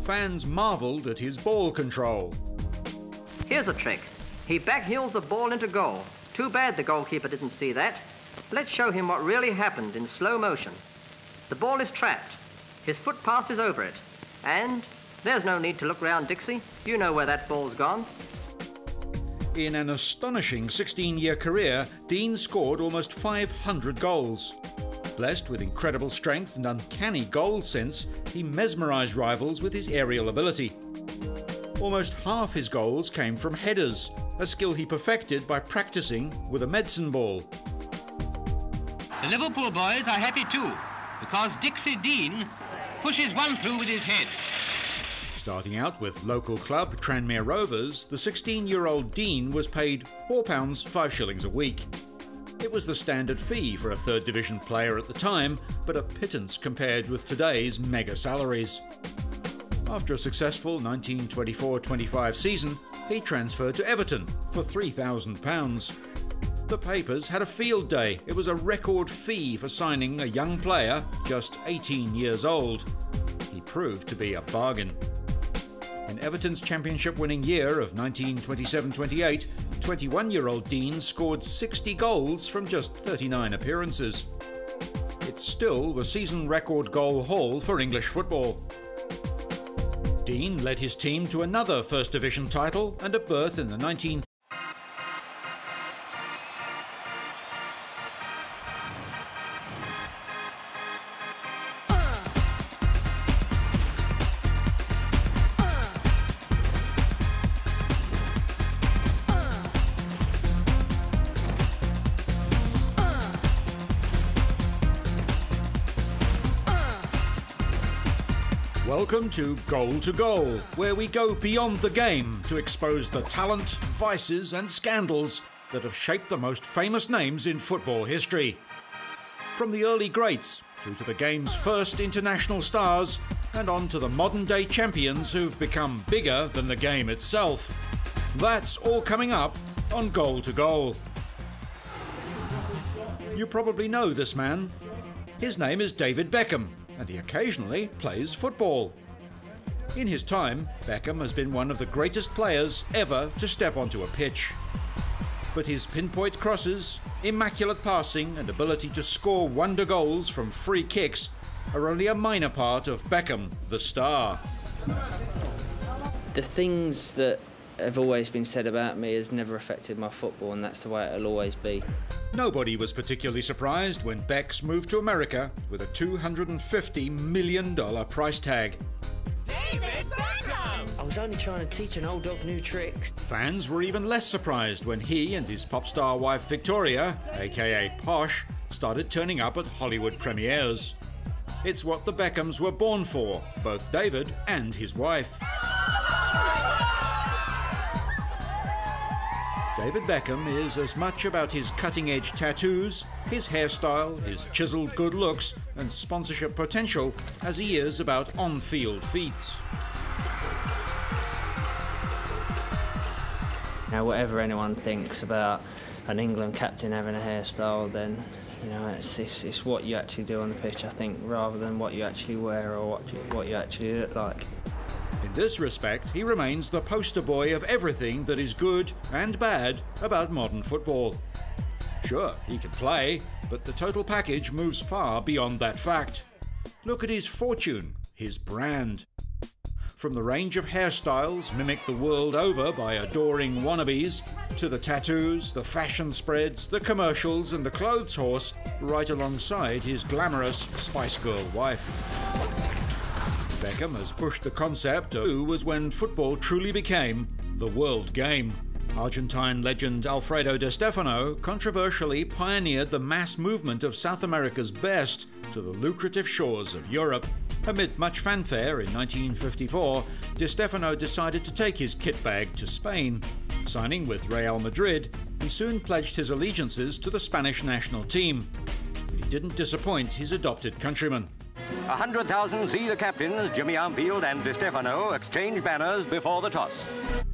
Fans marvelled at his ball control. Here's a trick. He backheels the ball into goal. Too bad the goalkeeper didn't see that. Let's show him what really happened in slow motion. The ball is trapped. His foot passes over it. And there's no need to look round, Dixie. You know where that ball's gone. In an astonishing 16 year career, Dean scored almost 500 goals. Blessed with incredible strength and uncanny goal sense, he mesmerised rivals with his aerial ability. Almost half his goals came from headers, a skill he perfected by practicing with a medicine ball. The Liverpool boys are happy too, because Dixie Dean pushes one through with his head. Starting out with local club Tranmere Rovers, the 16 year old Dean was paid £4, 5 shillings a week. It was the standard fee for a third division player at the time, but a pittance compared with today's mega salaries. After a successful 1924-25 season, he transferred to Everton for £3,000. The papers had a field day. It was a record fee for signing a young player just 18 years old. He proved to be a bargain. Everton's championship winning year of 1927 28, 21 year old Dean scored 60 goals from just 39 appearances. It's still the season record goal haul for English football. Dean led his team to another First Division title and a berth in the 19 Welcome to Goal to Goal, where we go beyond the game to expose the talent, vices, and scandals that have shaped the most famous names in football history. From the early greats through to the game's first international stars and on to the modern day champions who've become bigger than the game itself. That's all coming up on Goal to Goal. You probably know this man. His name is David Beckham and he occasionally plays football. In his time, Beckham has been one of the greatest players ever to step onto a pitch. But his pinpoint crosses, immaculate passing, and ability to score wonder goals from free kicks are only a minor part of Beckham, the star. The things that have always been said about me has never affected my football, and that's the way it'll always be. Nobody was particularly surprised when Becks moved to America with a $250 million price tag. David Beckham! I was only trying to teach an old dog new tricks. Fans were even less surprised when he and his pop star wife Victoria, aka Posh, started turning up at Hollywood premieres. It's what the Beckhams were born for, both David and his wife. David Beckham is as much about his cutting edge tattoos, his hairstyle, his chiseled good looks, and sponsorship potential as he is about on field feats. Now, whatever anyone thinks about an England captain having a hairstyle, then you know it's, it's, it's what you actually do on the pitch. I think rather than what you actually wear or what you, what you actually look like. In this respect, he remains the poster boy of everything that is good and bad about modern football. Sure, he can play, but the total package moves far beyond that fact. Look at his fortune, his brand. From the range of hairstyles mimicked the world over by adoring wannabes, to the tattoos, the fashion spreads, the commercials, and the clothes horse, right alongside his glamorous Spice Girl wife. Beckham has pushed the concept of who was when football truly became the world game. Argentine legend Alfredo Di Stefano controversially pioneered the mass movement of South America's best to the lucrative shores of Europe. Amid much fanfare in 1954, Di Stefano decided to take his kit bag to Spain. Signing with Real Madrid, he soon pledged his allegiances to the Spanish national team. He didn't disappoint his adopted countrymen. 100,000 see the captains, Jimmy Armfield and Di Stefano, exchange banners before the toss.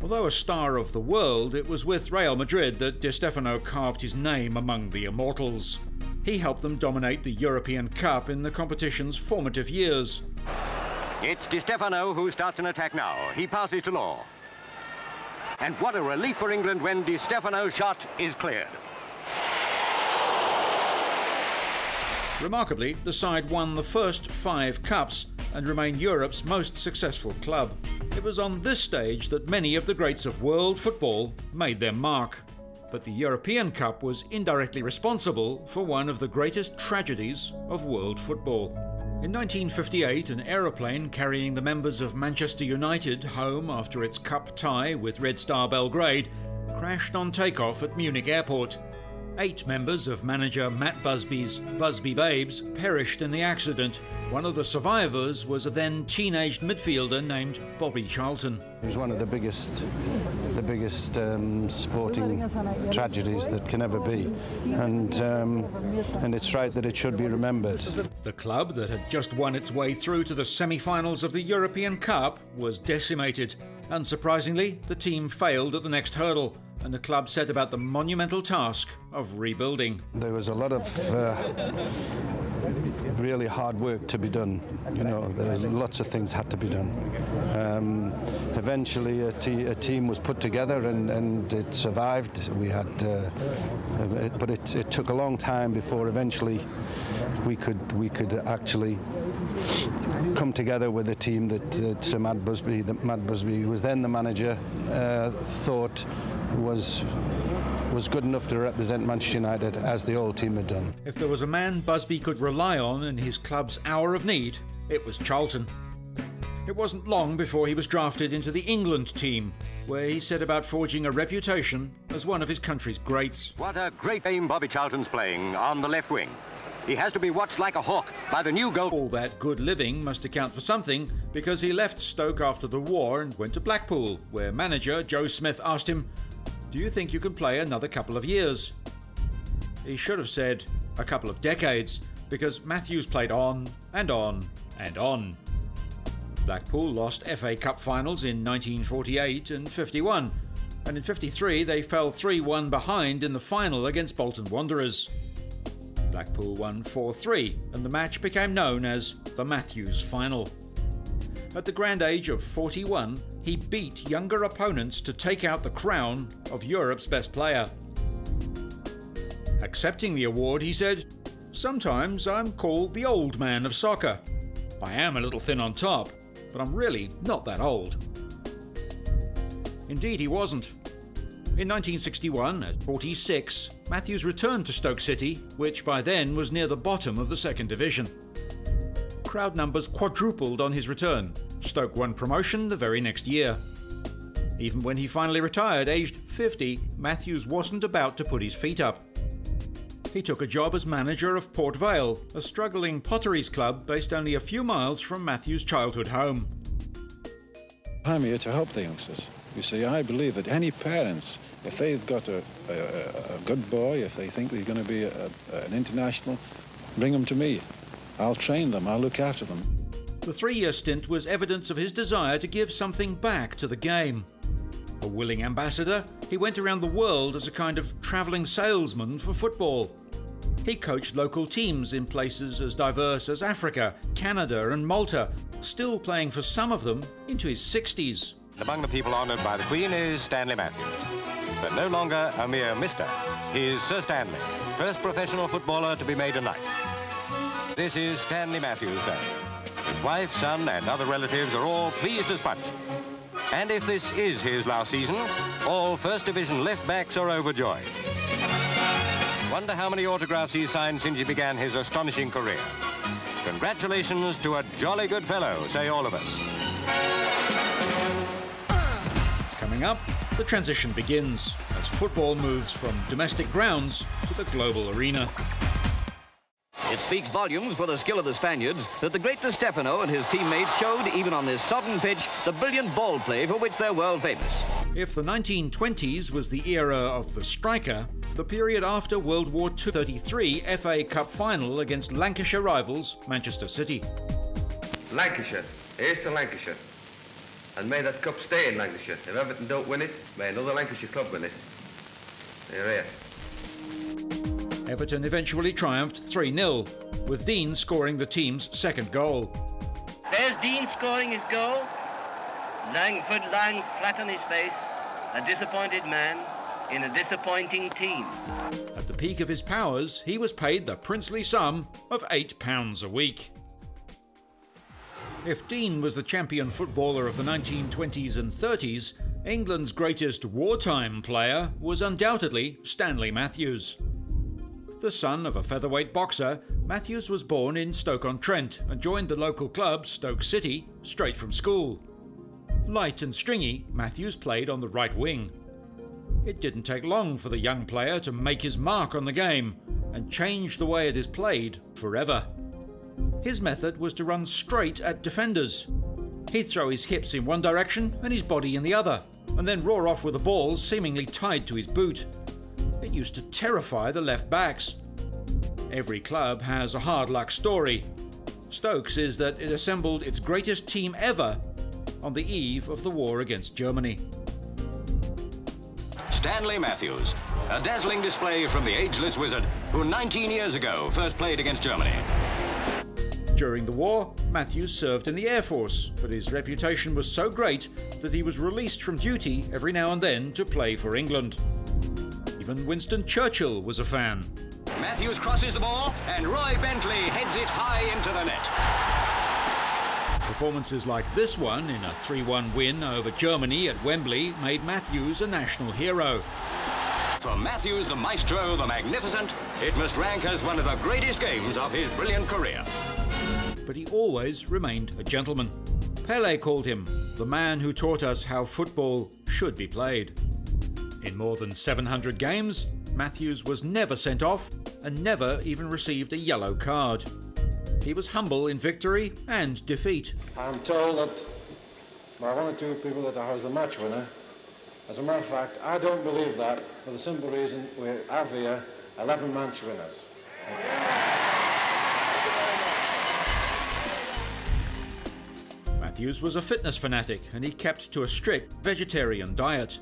Although a star of the world, it was with Real Madrid that Di Stefano carved his name among the immortals. He helped them dominate the European Cup in the competition's formative years. It's Di Stefano who starts an attack now. He passes to Law. And what a relief for England when Di Stefano's shot is cleared. Remarkably, the side won the first five cups and remained Europe's most successful club. It was on this stage that many of the greats of world football made their mark. But the European Cup was indirectly responsible for one of the greatest tragedies of world football. In 1958, an aeroplane carrying the members of Manchester United home after its cup tie with Red Star Belgrade crashed on takeoff at Munich Airport. Eight members of manager Matt Busby's Busby Babes perished in the accident. One of the survivors was a then teenaged midfielder named Bobby Charlton. It was one of the biggest, the biggest um, sporting tragedies that can ever be, and um, and it's right that it should be remembered. The club that had just won its way through to the semi-finals of the European Cup was decimated. Unsurprisingly, the team failed at the next hurdle, and the club set about the monumental task of rebuilding. There was a lot of uh, really hard work to be done. You know, lots of things had to be done. Um, eventually, a, te- a, team was put together and, and it survived. We had, uh, it, but it, it took a long time before eventually we could we could actually come together with a team that, that Sir Matt Busby, that Matt Busby, who was then the manager, uh, thought was was good enough to represent Manchester United as the old team had done. If there was a man Busby could rely on in his club's hour of need, it was Charlton. It wasn't long before he was drafted into the England team, where he set about forging a reputation as one of his country's greats. What a great game Bobby Charlton's playing on the left wing. He has to be watched like a hawk by the new goal. All that good living must account for something because he left Stoke after the war and went to Blackpool, where manager Joe Smith asked him, Do you think you can play another couple of years? He should have said a couple of decades because Matthews played on and on and on. Blackpool lost FA Cup finals in 1948 and 51, and in 53 they fell 3 1 behind in the final against Bolton Wanderers. Blackpool won 4 3, and the match became known as the Matthews Final. At the grand age of 41, he beat younger opponents to take out the crown of Europe's best player. Accepting the award, he said, Sometimes I'm called the old man of soccer. I am a little thin on top, but I'm really not that old. Indeed, he wasn't. In 1961, at 46, Matthews returned to Stoke City, which by then was near the bottom of the second division. Crowd numbers quadrupled on his return. Stoke won promotion the very next year. Even when he finally retired, aged 50, Matthews wasn't about to put his feet up. He took a job as manager of Port Vale, a struggling potteries club based only a few miles from Matthews' childhood home. I'm here to help the youngsters. You see, I believe that any parents, if they've got a, a, a good boy, if they think they're going to be a, an international, bring them to me. I'll train them, I'll look after them. The three year stint was evidence of his desire to give something back to the game. A willing ambassador, he went around the world as a kind of travelling salesman for football. He coached local teams in places as diverse as Africa, Canada, and Malta, still playing for some of them into his 60s. Among the people honoured by the Queen is Stanley Matthews, but no longer a mere mister. He is Sir Stanley, first professional footballer to be made a knight. This is Stanley Matthews Day. His wife, son, and other relatives are all pleased as punch. And if this is his last season, all First Division left backs are overjoyed. Wonder how many autographs he's signed since he began his astonishing career. Congratulations to a jolly good fellow, say all of us. Coming up, the transition begins as football moves from domestic grounds to the global arena. It speaks volumes for the skill of the Spaniards that the great Di Stefano and his teammates showed, even on this sodden pitch, the brilliant ball play for which they're world famous. If the 1920s was the era of the striker, the period after World War II 33 FA Cup final against Lancashire rivals Manchester City. Lancashire, here's to Lancashire. And may that cup stay in Lancashire. If Everton don't win it, may another Lancashire club win it. Here, here. Everton eventually triumphed 3 0, with Dean scoring the team's second goal. There's Dean scoring his goal. Langford lying flat on his face, a disappointed man in a disappointing team. At the peak of his powers, he was paid the princely sum of £8 a week. If Dean was the champion footballer of the 1920s and 30s, England's greatest wartime player was undoubtedly Stanley Matthews. The son of a featherweight boxer, Matthews was born in Stoke-on-Trent and joined the local club, Stoke City, straight from school. Light and stringy, Matthews played on the right wing. It didn't take long for the young player to make his mark on the game and change the way it is played forever. His method was to run straight at defenders. He'd throw his hips in one direction and his body in the other, and then roar off with the ball seemingly tied to his boot. It used to terrify the left backs. Every club has a hard luck story. Stokes is that it assembled its greatest team ever on the eve of the war against Germany. Stanley Matthews, a dazzling display from the ageless wizard who 19 years ago first played against Germany. During the war, Matthews served in the Air Force, but his reputation was so great that he was released from duty every now and then to play for England. Even Winston Churchill was a fan. Matthews crosses the ball, and Roy Bentley heads it high into the net. Performances like this one in a 3 1 win over Germany at Wembley made Matthews a national hero. For Matthews, the maestro, the magnificent, it must rank as one of the greatest games of his brilliant career. But he always remained a gentleman. Pele called him the man who taught us how football should be played. In more than 700 games, Matthews was never sent off and never even received a yellow card. He was humble in victory and defeat. I'm told that by one or two people that I was the match winner. As a matter of fact, I don't believe that for the simple reason we have here 11 match winners. Matthews was a fitness fanatic and he kept to a strict vegetarian diet.